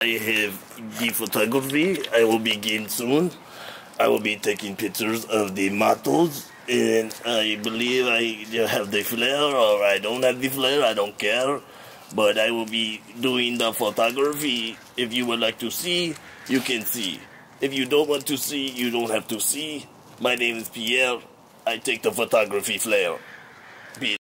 I have the photography. I will begin soon. I will be taking pictures of the models, and I believe I have the flare or I don't have the flare. I don't care, but I will be doing the photography. If you would like to see, you can see. If you don't want to see, you don't have to see. My name is Pierre. I take the photography flare.